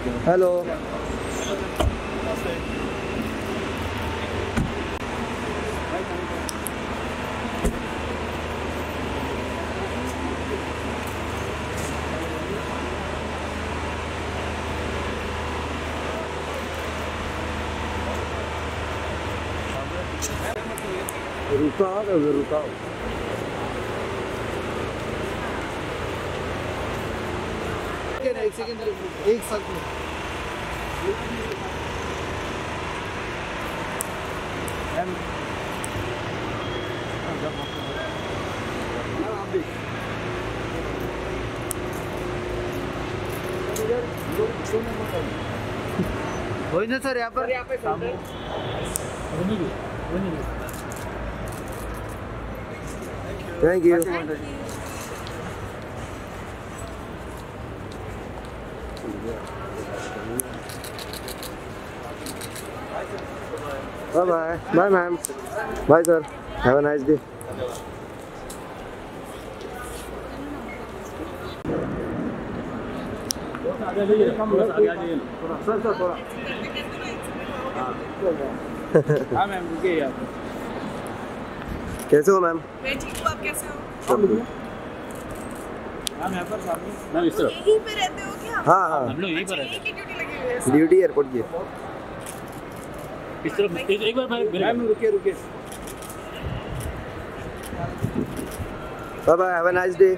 Hello. Rutaal, is it Rutaal? रुका रुका एक सेकंड एक साथ में। वही ना सर यहाँ पर यहाँ पे thank you Bye bye. Bye, ma'am. Bye, sir. Have a nice day. हाँ मैम रुकिए यहाँ कैसे हो मैम मैं ठीक हूँ आप कैसे हो मैम इस तरफ़। यहीं पे रहते हो क्या? हाँ हाँ। हम लोग यहीं पर रहते हैं। ड्यूटी लगी हुई है ड्यूटी एयरपोर्ट की इस तरफ़ एक, एक बार मैम रुकिए रुकिए। Bye bye have a nice day.